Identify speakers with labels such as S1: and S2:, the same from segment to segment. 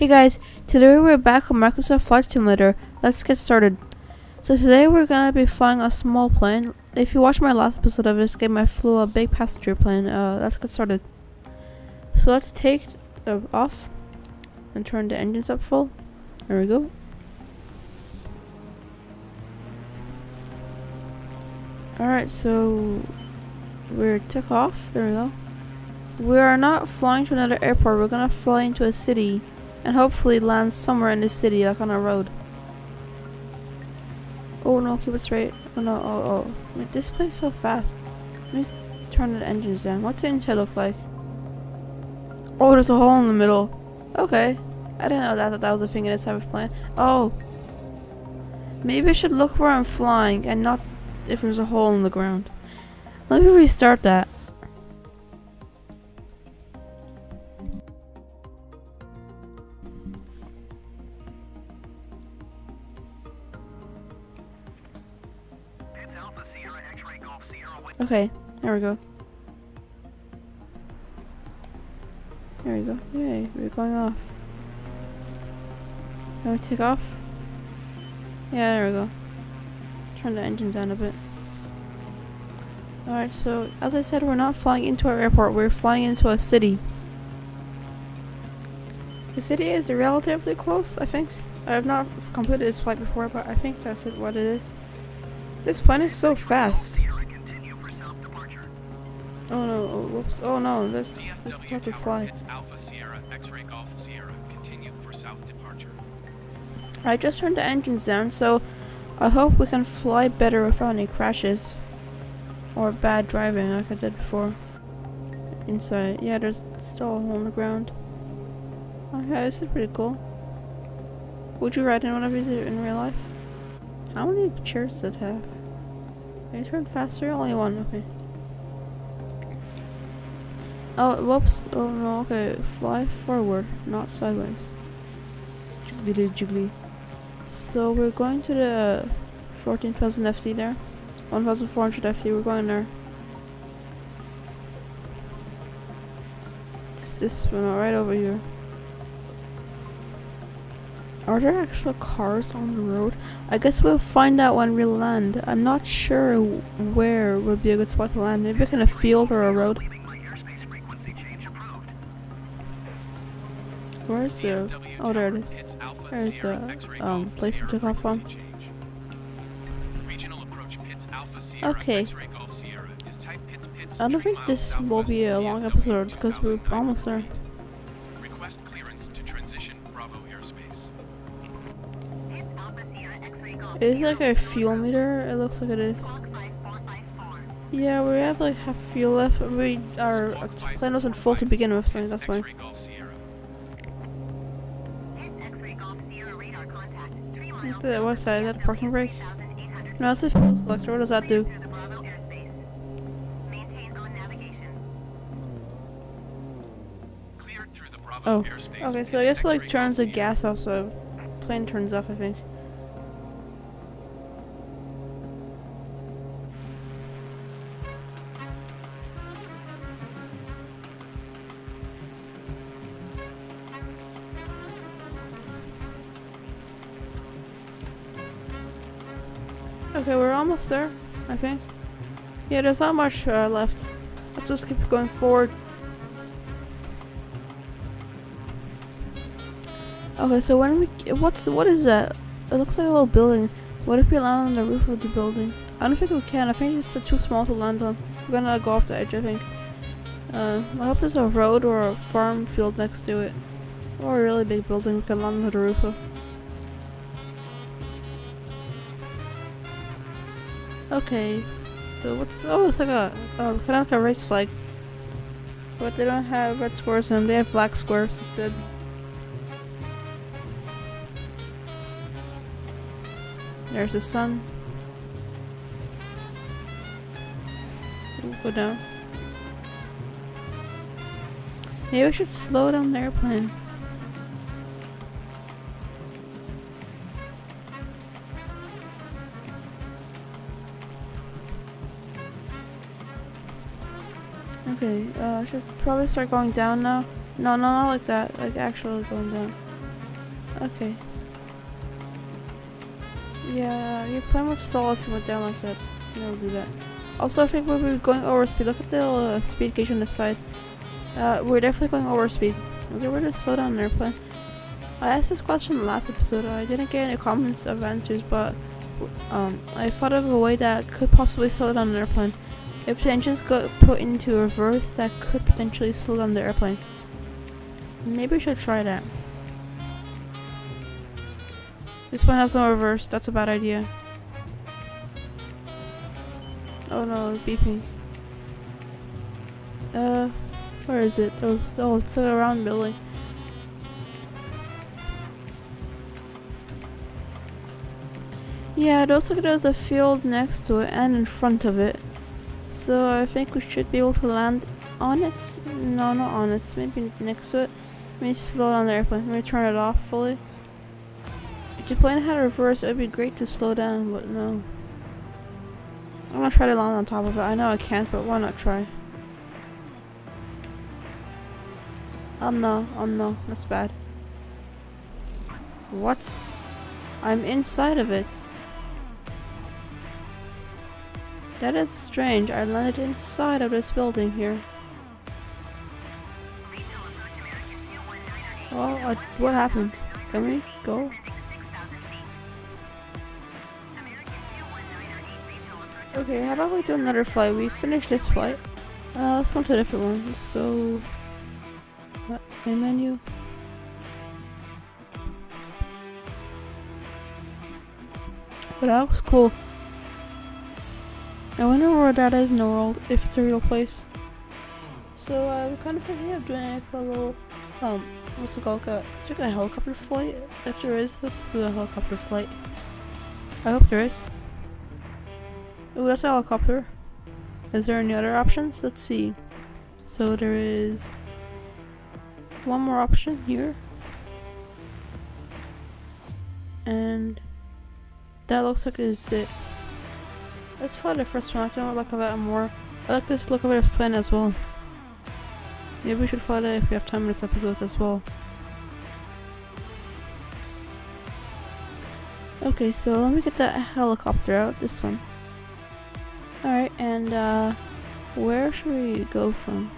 S1: Hey guys, today we're back on Microsoft Flight Simulator. Let's get started. So today we're gonna be flying a small plane. If you watched my last episode of this game, I flew a big passenger plane. Uh, let's get started. So let's take uh, off and turn the engines up full. There we go. Alright, so we took off. There we go. We are not flying to another airport. We're gonna fly into a city and hopefully land somewhere in the city, like on a road. Oh no, keep it straight. Oh no, oh oh. Wait, this plays so fast. Let me turn the engines down. What's the engine look like? Oh, there's a hole in the middle. Okay. I didn't know that, that that was a thing in this type of plane. Oh. Maybe I should look where I'm flying and not if there's a hole in the ground. Let me restart that. Okay, there we go. There we go. Yay, we're going off. Can we take off? Yeah, there we go. Turn the engine down a bit. Alright, so as I said, we're not flying into our airport, we're flying into a city. The city is relatively close, I think. I have not completed this flight before, but I think that's what it is. This plane is so fast. Oh no, oh, whoops. Oh no, this, this is not to fly.
S2: It's Alpha Sierra, X-ray Golf Sierra. Continue for south departure.
S1: I just turned the engines down, so I hope we can fly better without any crashes. Or bad driving like I did before. Inside. Yeah, there's still a hole in the ground. Okay, this is pretty cool. Would you ride in one of these in real life? How many chairs does it have? Can you turn faster? Only one, okay. Oh, whoops. Oh no, okay. Fly forward, not sideways. Jiggly jiggly. So we're going to the 14,000 FT there. 1,400 FT, we're going there. It's this one uh, right over here. Are there actual cars on the road? I guess we'll find out when we land. I'm not sure where would be a good spot to land. Maybe like in a field or a road. Where's the... Oh, there it is. There's
S2: X-ray
S1: um, place we took off from.
S2: frequency change. Regional approach Pitts Alpha Sierra,
S1: Okay.
S2: X-ray Golf Sierra is type Pitts Pitts
S1: I don't think this will be a long episode because we're almost there.
S2: feet. Request clearance to transition Bravo airspace.
S1: Is like a fuel meter? It looks like it is. Yeah, we have like half fuel left. We our uh, plane wasn't full to begin with, so that's why. The what side? Is that a parking brake? No, it's a fuel selector. What does that do?
S2: Cleared through the Bravo
S1: Oh, okay. So I guess it like turns the gas off, so plane turns off. I think. Okay, we're almost there. I think. Yeah, there's not much uh, left. Let's just keep going forward. Okay, so when we what's what is that? It looks like a little building. What if we land on the roof of the building? I don't think we can. I think it's too small to land on. We're gonna go off the edge. I think. Uh, I hope there's a road or a farm field next to it, or a really big building we can land on the roof of. Okay, so what's oh it's like a uh, kind of like a race flag, but they don't have red squares them. They have black squares instead. There's the sun. Go down. Maybe we should slow down the airplane. Okay, uh, I should probably start going down now. No, no, not like that. Like actually going down. Okay. Yeah, your plane would stall if you went down like that. You never do that. Also, I think we were going over speed. Look at the uh, speed gauge on the side. Uh, we're definitely going over speed. Is there a way to slow down an airplane? I asked this question in the last episode. I didn't get any comments of answers, but um, I thought of a way that could possibly slow down an airplane. If the engines got put into reverse, that could potentially slow down the airplane. Maybe we should try that. This one has no reverse. That's a bad idea. Oh no, beeping. Uh, where is it? Oh, oh it's around round building. Yeah, it looks like there's a field next to it and in front of it. So I think we should be able to land on it. No, not on it. Maybe next to it. Maybe slow down the airplane. Maybe turn it off fully. If the plane had a reverse, it would be great to slow down, but no. I'm gonna try to land on top of it. I know I can't, but why not try? Oh no, oh no, that's bad. What? I'm inside of it. That is strange. I landed inside of this building here. Well, uh, what happened? Can we go? Okay, how about we do another flight? We finished this flight. Uh, let's go to a different one. Let's go... What? Main menu? But that looks cool. I wonder where that is in the world, if it's a real place. So uh, we kind of thinking of doing a little, um, what's it called? Uh, is there like a helicopter flight? If there is, let's do a helicopter flight. I hope there is. Oh, that's a helicopter. Is there any other options? Let's see. So there is one more option here. And that looks like it's it. Let's fly the first one. I don't at that more. I like this look of this plane as well. Maybe we should fly it if we have time in this episode as well. Okay, so let me get that helicopter out. This one. Alright, and uh, where should we go from?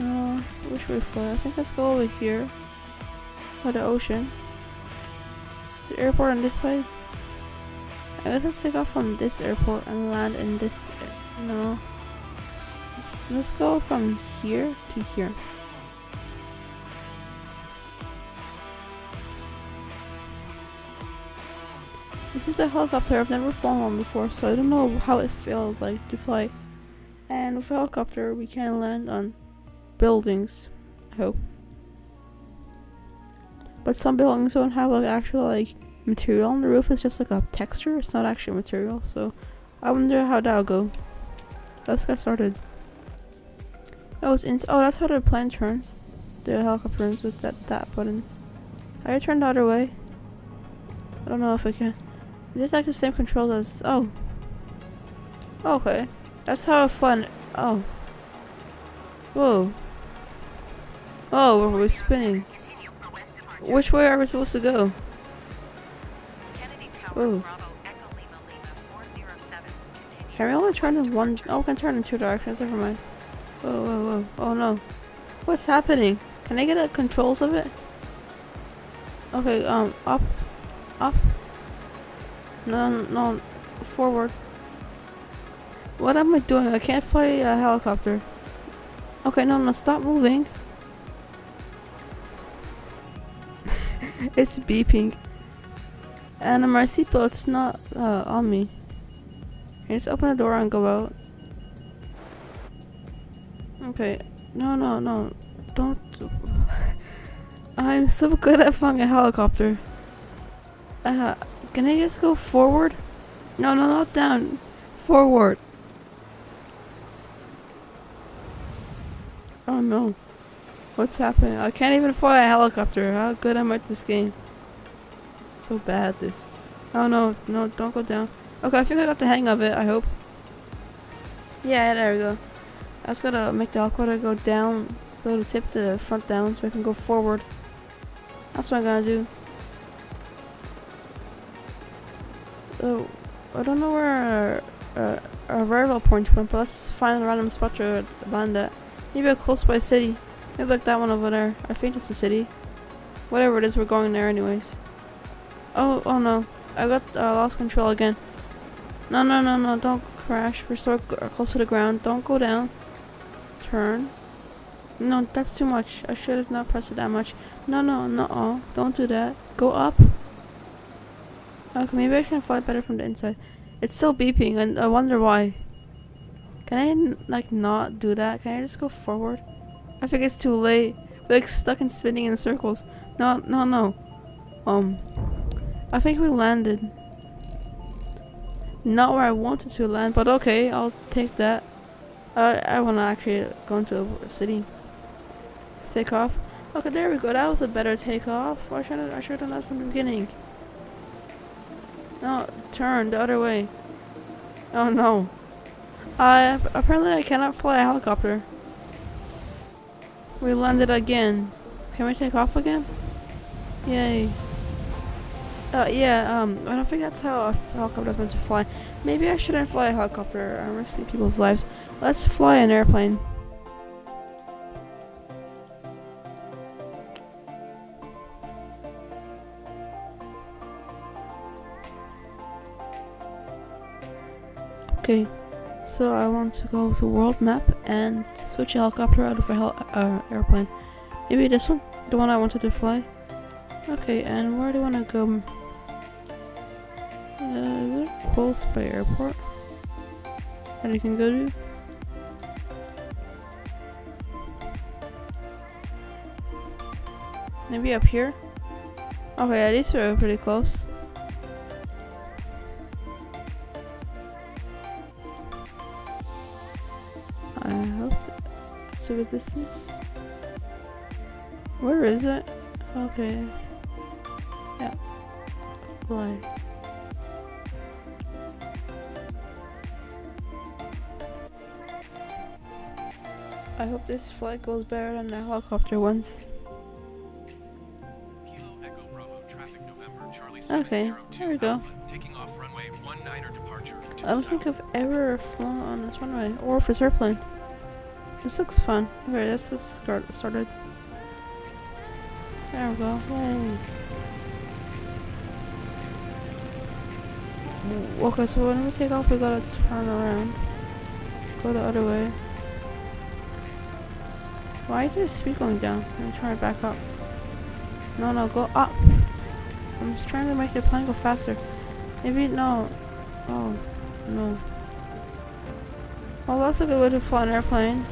S1: Uh, where should we fly? I think let's go over here. By the ocean. Is the airport on this side? Guess let's take off from this airport and land in this. No. Let's, let's go from here to here. This is a helicopter. I've never flown one before, so I don't know how it feels like to fly. And with a helicopter, we can land on buildings. I hope. But some buildings don't have like actual like material on the roof is just like a texture. It's not actually material. So I wonder how that'll go. Let's get started. Oh, it's oh, that's how the plane turns. The helicopter turns with that that button. Can I turn the other way? I don't know if I can. Is this like the same control as oh. oh? Okay, that's how fun. Oh. Whoa. Oh, we're spinning. Which way are we supposed to go? Whoa. Can we only turn in one? Oh, we can turn in two directions. Never mind. Whoa, whoa, whoa. Oh no. What's happening? Can I get the controls of it? Okay, um, up. Up. No, no. Forward. What am I doing? I can't fly a helicopter. Okay, no, no, stop moving. it's beeping. And my seatbelt's not uh, on me. Just open the door and go out? Okay. No, no, no. Don't. I'm so good at flying a helicopter. Uh, can I just go forward? No, no, not down. Forward. Oh no. What's happening? I can't even fly a helicopter. How good am I at this game? So bad, this. Oh no, no, don't go down. Okay, I think I got the hang of it, I hope. Yeah, there we go. I just gotta make the helicopter go down, so to tip the front down so I can go forward. That's what I'm gonna do? So, I don't know where our, our, our arrival point went, but let's just find a random spot to land at. Maybe a close by city. Maybe like that one over there. I think it's a city. Whatever it is, we're going there anyways. Oh, oh no. I got uh, lost control again. No, no, no, no, don't crash. We're so close to the ground. Don't go down. Turn. No, that's too much. I should have not pressed it that much. No, no, no, -oh. don't do that. Go up. Okay, maybe I can fly better from the inside. It's still beeping, and I wonder why. Can I, like, not do that? Can I just go forward? I think it's too late. We're, like, stuck and spinning in circles. No, no, no. Um, I think we landed. Not where I wanted to land, but okay, I'll take that. Uh, I want to actually go into a city. Let's take off. Okay, there we go. That was a better takeoff. I should I should have done that from the beginning. No, turn the other way. Oh no. Uh, apparently I cannot fly a helicopter. We landed again. Can we take off again? Yay. Uh, yeah, um, I don't think that's how a helicopter is meant to fly. Maybe I shouldn't fly a helicopter. I'm risking people's lives. Let's fly an airplane. Okay, so I want to go to world map and switch a helicopter out of a hel uh, airplane. Maybe this one? The one I wanted to fly? Okay, and where do I want to go? Uh, is it close by airport? That I can go to? Maybe up here? Okay, at least we're pretty close. I hope that's a good distance. Where is it? Okay. Yeah. Fly. I hope this flight goes better than the helicopter ones. Okay, there we go. I don't think I've ever flown on this runway or this airplane. This looks fun. Okay, let's just start started. There we go. Yay. Okay, so when we take off, we gotta turn around. Go the other way. Why is there speed going down? Let me try to back up. No, no, go up. I'm just trying to make the plane go faster. Maybe, no. Oh, no. Well, that's a good way to fly an airplane.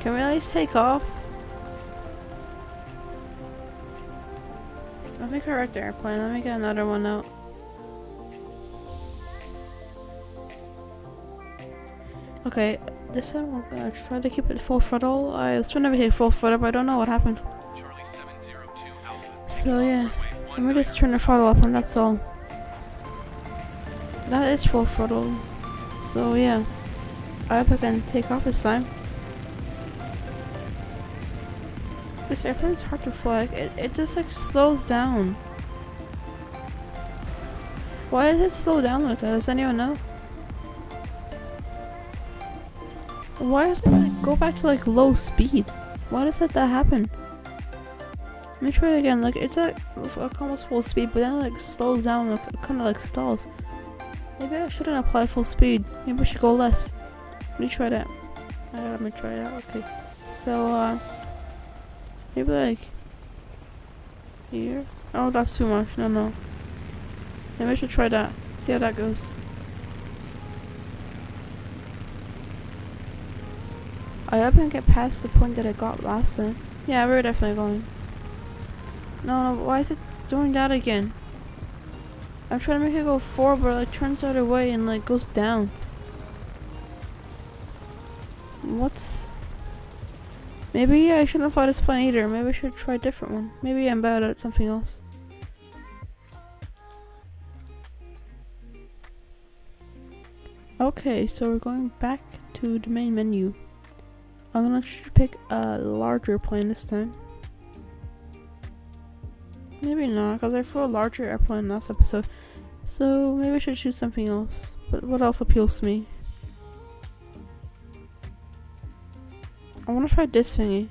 S1: Can we at least take off? I think I wrecked the airplane. Let me get another one out. Okay, this time we're gonna try to keep it full throttle. I was trying to hit full throttle, but I don't know what happened. So yeah, let me just turn the throttle up and that's all. That is full throttle. So yeah, I hope I can take off this time. This airplane is hard to fly. It, it just like slows down. Why does it slow down like that? Does anyone know? Why does it like, go back to like low speed? Why does that, that happen? Let me try it again. Like it's at like, almost full speed, but then it like slows down. Like kind of like stalls. Maybe I shouldn't apply full speed. Maybe I should go less. Let me try that. Alright, let me try that. Okay. So uh, maybe like here. Oh, that's too much. No, no. Maybe I should try that. See how that goes. I hope I can get past the point that I got last time. Yeah, we're definitely going. No, no, why is it doing that again? I'm trying to make it go forward, but it like, turns the other way and like goes down. What's... Maybe I shouldn't fly this plane either. Maybe I should try a different one. Maybe I'm bad at something else. Okay, so we're going back to the main menu. I'm gonna pick a larger plane this time. Maybe not, because I flew a larger airplane last episode. So maybe I should choose something else. But what else appeals to me? I want to try this thingy.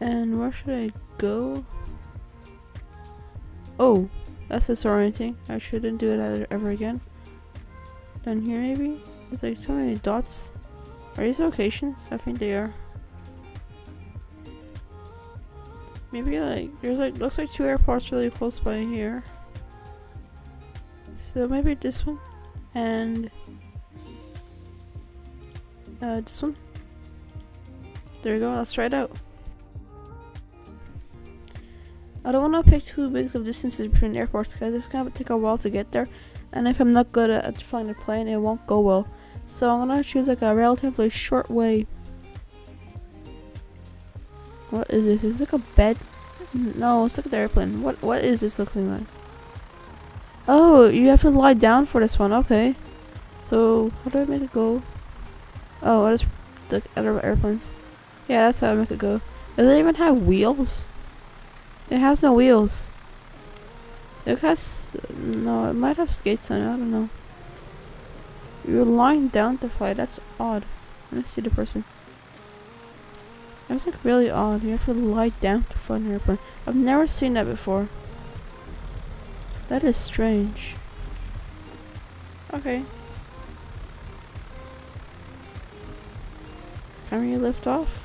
S1: And where should I go? Oh, that's disorienting. I shouldn't do it ever again. Down here maybe? There's like so many dots. Are these locations? I think they are. Maybe like, there's like, looks like two airports really close by here. So maybe this one. And uh, this one. There we go, let's try it out. I don't want to pick too big of distances between airports because it's gonna take a while to get there and if I'm not good at flying a plane it won't go well. So I'm gonna choose like a relatively short way. What is this? Is this like a bed? No, it's like the airplane. What what is this looking like? Oh, you have to lie down for this one, okay. So how do I make it go? Oh, what is the other airplanes? Yeah, that's how I make it go. Does it even have wheels? It has no wheels. It has... No, it might have skates on it, I don't know. You're lying down to fly, that's odd. Let's see the person. That's like really odd. You have to lie down to fly an airplane. I've never seen that before. That is strange. Okay. Can we lift off?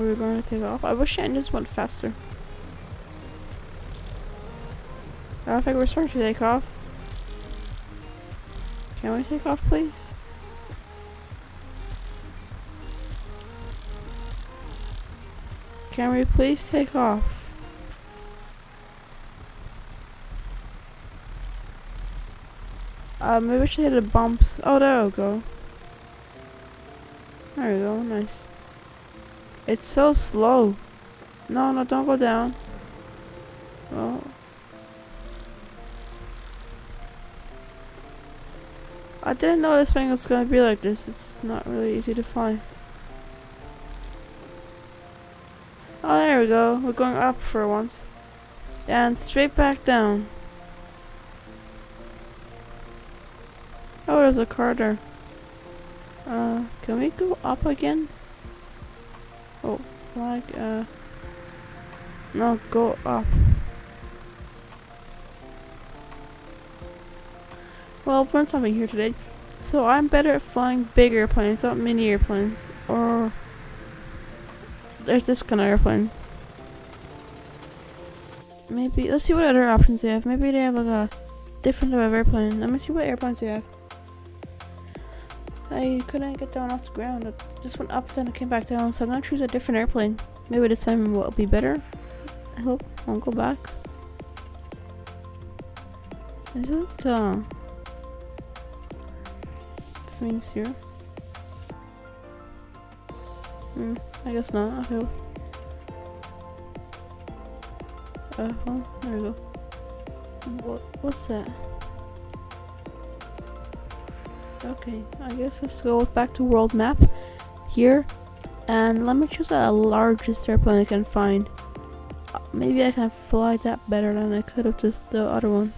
S1: We were going to take off. I wish I just went faster. I think we're starting to take off. Can we take off, please? Can we please take off? Uh, maybe we should hit the bumps. Oh, there we go. There we go, nice. It's so slow. No, no, don't go down. Oh. I didn't know this thing was gonna be like this. It's not really easy to find. Oh, there we go. We're going up for once. And straight back down. Oh, there's a car there. Uh, can we go up again? Like, uh... No, go up. Well, learned something here today. So I'm better at flying big airplanes, not mini airplanes. Or... There's this kind of airplane. Maybe, let's see what other options they have. Maybe they have like a different type of airplane. Let me see what airplanes they have. I couldn't get down off the ground. I just went up, then I came back down. So I'm gonna choose a different airplane. Maybe this time will be better. I hope. I won't go back. Is it uh things here? Hmm, I guess not. I hope. Uh, well, there we go. What, what's that? Okay, I guess let's go back to world map here. And let me choose the largest airplane I can find. Uh, maybe I can fly that better than I could have just the other one.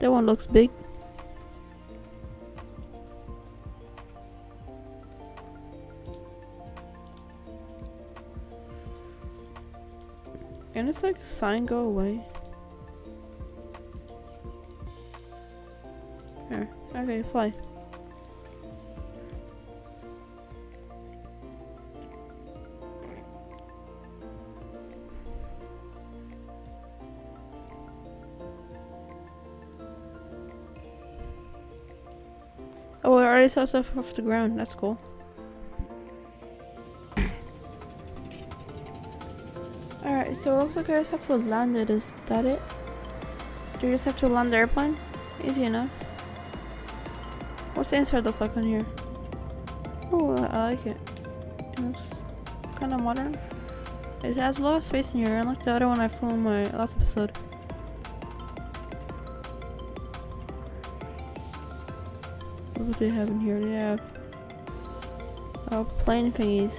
S1: That one looks big. Can this like sign go away? Okay, fly. Oh, I already saw stuff off the ground. That's cool. Alright, so it looks like I just have to land it. Is that it? Do you just have to land the airplane? Easy enough. What's the inside look like on here? Oh, uh, I like it. It looks kind of modern. It has a lot of space in here, unlike the other one I filmed in my last episode. What do they have in here? They have a plane thingies.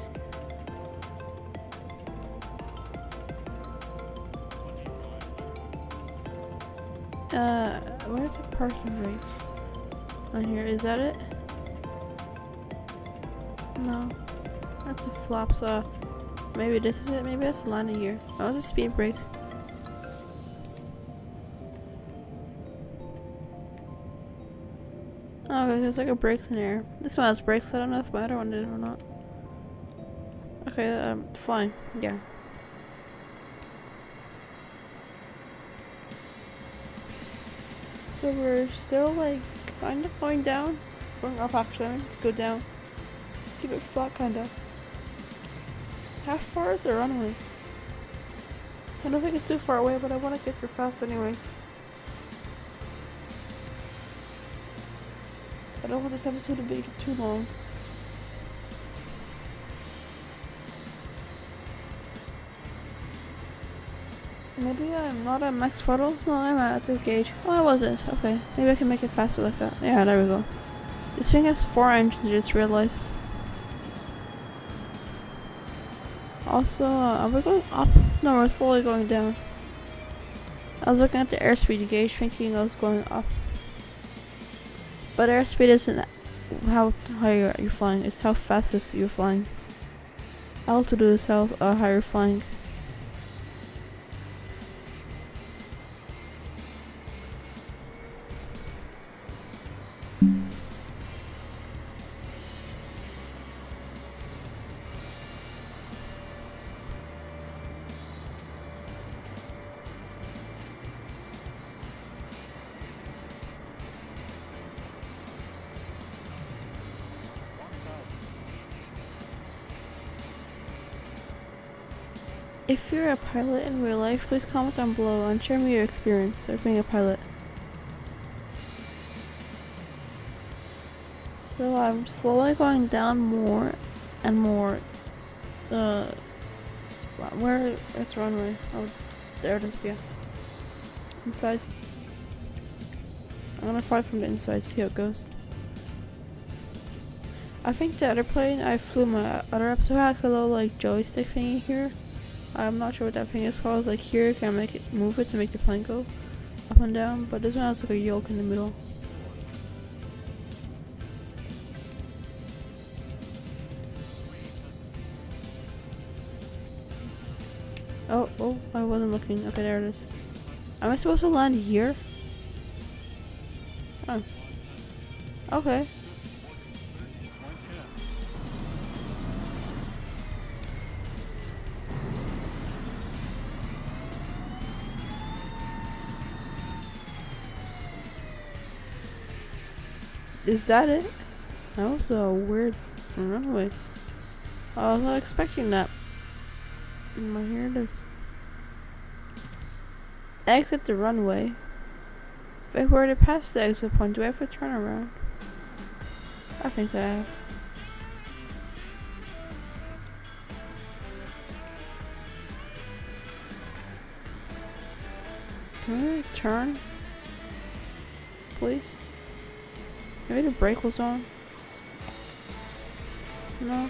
S1: Uh, where's the parking brake? On here, is that it? No, that's a flop. So maybe this is it. Maybe that's a landing gear. Oh, it's a speed brakes. Oh, there's like a brakes in there. This one has brakes. I don't know if my other one did or not. Okay, um, fine. Yeah. So we're still like kind of going down. Going up actually. Go down. Keep it flat kind of. How far is the runway? I don't think it's too far away, but I want to get there fast anyways. I don't want this episode to be too long. Maybe I'm not at max throttle? No, I'm at the gauge. Oh, I wasn't. Okay, maybe I can make it faster like that. Yeah, there we go. This thing has four engines, I just realized. Also, uh, are we going up? No, we're slowly going down. I was looking at the airspeed gauge thinking I was going up. But airspeed isn't how high you're flying, it's how fastest you're flying. Altitude is how uh, high you're flying. If you're a pilot in real life, please comment down below and share me your experience of being a pilot. So I'm slowly going down more and more. Uh, where it's runway? Oh, there it is. Yeah. Inside. I'm gonna fly from the inside, see how it goes. I think the other plane I flew my other episode had a little like joystick thingy here. I'm not sure what that thing is called. It's like here, can I make it move it to make the plane go up and down? But this one has like a yoke in the middle. Oh, oh, I wasn't looking. Okay, there it is. Am I supposed to land here? Oh. Okay. Is that it? That was a weird runway. I was not expecting that. Here it is. Exit the runway. If I were to pass the exit point, do I have to turn around? I think I have. Can we turn? Please? Maybe the brake was on. No.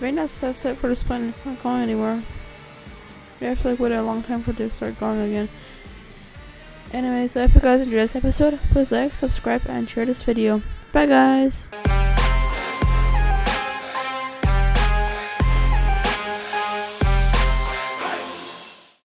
S1: Maybe that's, that's it for this plane. It's not going anywhere. Maybe I feel like waited a long time for it to start going again. Anyway, so if you guys enjoyed this episode, please like, subscribe, and share this video. Bye guys!